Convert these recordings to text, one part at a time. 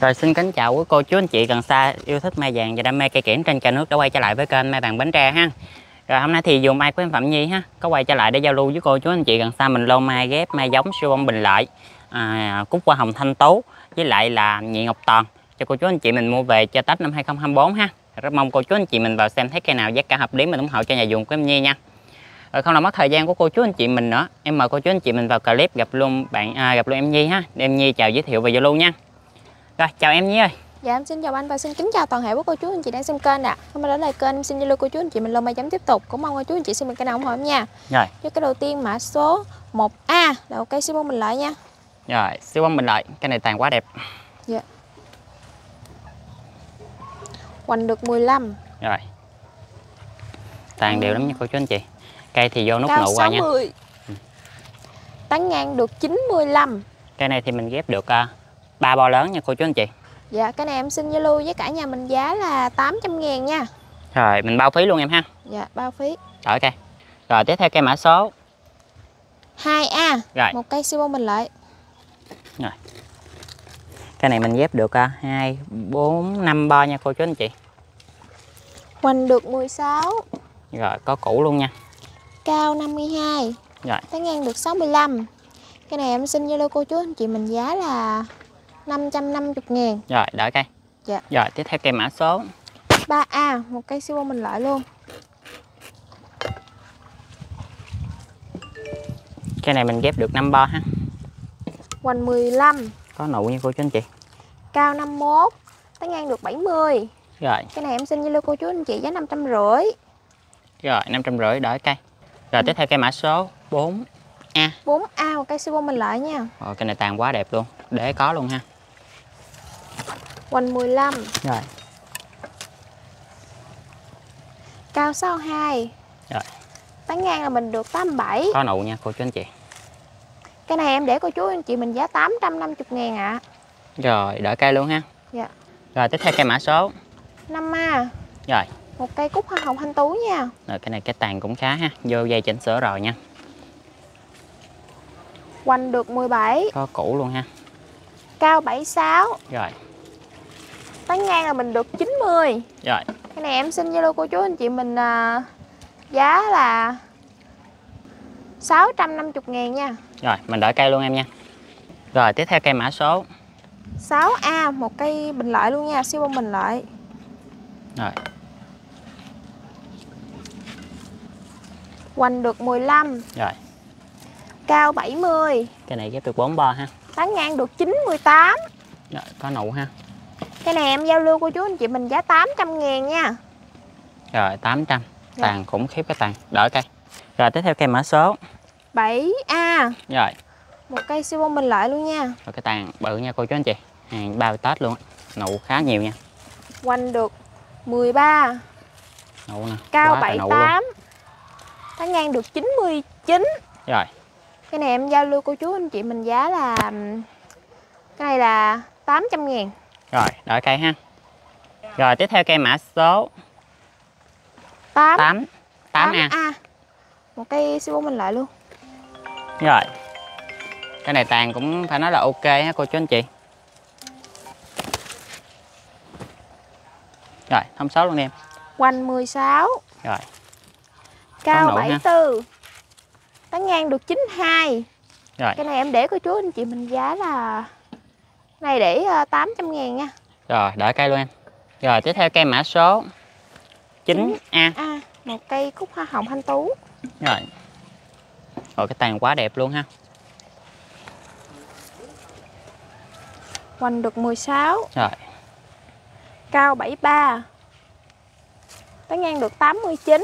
Rồi xin kính chào quý cô chú anh chị gần xa yêu thích mai vàng và đam mê cây kiển trên cả nước đã quay trở lại với kênh Mai Vàng Bến Tre ha. Rồi hôm nay thì dùng mai của em Phạm Nhi ha, có quay trở lại để giao lưu với cô chú anh chị gần xa mình lô mai ghép mai giống siêu bông bình lợi, à, cúc hoa hồng thanh tú với lại là nhị ngọc toàn cho cô chú anh chị mình mua về cho Tết năm 2024 ha. Rất mong cô chú anh chị mình vào xem thấy cây nào giá cả hợp lý mình ủng hộ cho nhà vườn của em Nhi nha. Rồi không làm mất thời gian của cô chú anh chị mình nữa, em mời cô chú anh chị mình vào clip gặp luôn bạn à, gặp luôn em Nhi ha. Em Nhi chào giới thiệu về lưu nha. Rồi chào em Nhi ơi. Dạ em xin chào anh và xin kính chào toàn thể quý cô chú anh chị đang xem kênh ạ. Hôm nay đến lại kênh em xin lưu cô chú anh chị mình lô mai chấm tiếp tục. Cũng mong cô chú anh chị xem mình kênh nào ủng hộ em nha. Rồi. Với cái đầu tiên mã số 1A là cây siêu bông mình lại nha. Rồi, siêu bông mình lại, cái này tàn quá đẹp. Dạ. Hoành được 15, Rồi. Tàn đều lắm nha cô chú anh chị. Cây thì vô nút cao nụ qua nha. 60. Tán ngang được 95. Cây này thì mình ghép được uh, ba bo lớn nha cô chú anh chị. Dạ cái này em xin giao lưu với cả nhà mình giá là 800 ngàn nha. Rồi, mình bao phí luôn em ha. Dạ bao phí. Rồi cây. Rồi tiếp theo cây mã số. 2A, Rồi, một cây siêu bông mình lại. cây này mình ghép được uh, 2 4 5 bo nha cô chú anh chị. Hoành được 16, Rồi, có củ luôn nha. cao 52. Rồi. Tán ngang được 65 Cái này em xin Zalo cô chú anh chị mình giá là 550 ngàn Rồi, đợi cây. Dạ. Rồi, tiếp theo cây mã số. 3A Một cây siêu bông mình lại luôn Cây này mình ghép được 5 bo ha. Hoành 15 Có nụ nha cô chú anh chị. Cao 51 Tán ngang được 70 Rồi, Cái này em xin Zalo cô chú anh chị giá 550 rồi 550 đợi cây. Rồi tiếp theo cây mã số 4. 4A Một cây siêu bông mình lại nha Rồi, cây này tàn quá đẹp luôn. Để có luôn ha. Hoành 15 Rồi, Cao 62 Rồi. Tán ngang là mình được 87 có nụ nha cô chú anh chị. Cái này em để cô chú anh chị mình giá 850 ngàn ạ Rồi, đợi cây luôn ha. Dạ. Rồi, tiếp theo cây mã số. 5A Rồi, Một cây cúc hoa hồng thanh tú nha rồi cái này cái tàn cũng khá ha. Vô dây chỉnh sửa rồi nha. Hoành được 17 Có củ luôn ha. Cao 76 Rồi, Tán ngang là mình được 90 rồi, Cái này em xin Zalo cô chú anh chị mình à, giá là 650 ngàn nha rồi, mình đợi cây luôn em nha. Rồi, tiếp theo cây mã số. 6A một cây bình lợi luôn nha siêu bông bình lợi Rồi, Hoành được 15 rồi. Cao 70 Cái này ghép được 4 bo ha. Tán ngang được 98 Rồi, có nụ ha. Cái này em giao lưu cô chú anh chị mình giá 800 ngàn nha Rồi, 800. Dạ. Tàn khủng khiếp cái tàn. Đợi cây. Rồi, tiếp theo cây mã số. 7A Rồi, một cây siêu bông bình lợi luôn nha rồi cái tàn bự nha cô chú anh chị. Hàng bao Tết luôn. Nụ khá nhiều nha. Hoành được 13 Nụ nè. Cao quá trời nụ luôn. 78 Tán ngang được 99 Rồi, Cái này em giao lưu cô chú anh chị mình giá là Cái này là 800 ngàn rồi, đợi cây ha. Rồi, tiếp theo cây mã số 8 8. 8A. 8A Một cây siêu bông mình lại luôn Rồi. Cái này tàn cũng phải nói là ok ha cô chú anh chị. Rồi, thông số luôn em. Hoành 16 Rồi, Cao nụ ha. 74 Tán ngang được 92 rồi, Cái này em để cô chú anh chị mình giá là này để ờ, 800 ngàn nha rồi, đợi cây luôn em. Rồi, tiếp theo cây mã số 9A. À một cây cúc hoa hồng thanh tú Rồi. Rồi cái tàn quá đẹp luôn ha. Hoành được 16 Rồi, Cao 73 Tán ngang được 89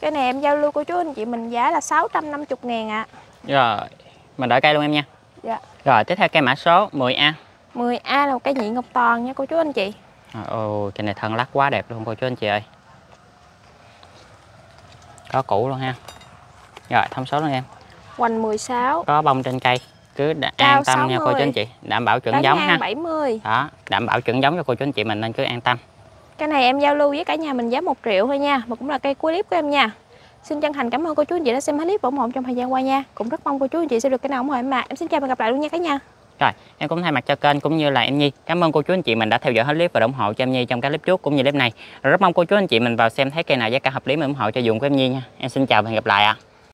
Cái này em giao lưu cô chú anh chị mình giá là 650 ngàn ạ rồi. Mình đợi cây luôn em nha. Dạ. Rồi, tiếp theo cây mã số 10A. 10A là một cây nhị ngọc toàn nha cô chú anh chị Rồi, ôi, cây này thân lắc quá đẹp luôn cô chú anh chị ơi. Có củ luôn ha. Rồi, thông số luôn em. Hoành 16 Có bông trên cây. Cứ Cao an tâm nha cô 60. chú anh chị. Đảm bảo chuẩn giống ha. 70 Đó, đảm bảo chuẩn giống cho cô chú anh chị mình nên cứ an tâm. Cái này em giao lưu với cả nhà mình giá 1 triệu thôi nha Và cũng là cây cuối clip của em nha Xin chân thành cảm ơn cô chú anh chị đã xem hết clip ủng hộ trong thời gian qua nha Cũng rất mong cô chú anh chị sẽ được cái nào ủng hộ em mà Em xin chào và gặp lại luôn nha cả nhà Rồi, em cũng thay mặt cho kênh cũng như là em Nhi. Cảm ơn cô chú anh chị mình đã theo dõi hết clip và ủng hộ cho em Nhi trong các clip trước cũng như clip này. Rất mong cô chú anh chị mình vào xem thấy cây nào giá cả hợp lý mà ủng hộ cho dùng của em Nhi nha. Em xin chào và hẹn gặp lại ạ.